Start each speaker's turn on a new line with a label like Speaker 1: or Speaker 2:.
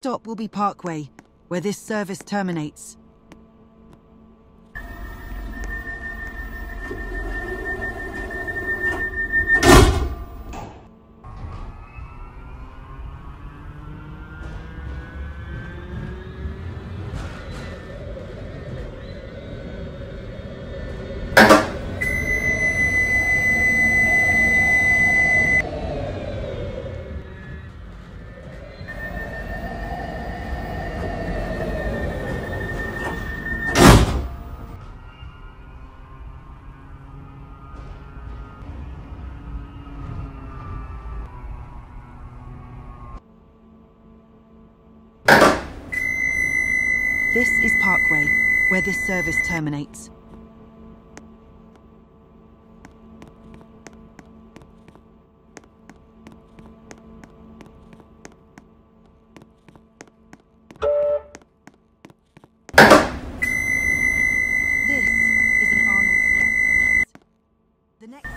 Speaker 1: Stop will be Parkway, where this service terminates. This is Parkway, where this service terminates. The next...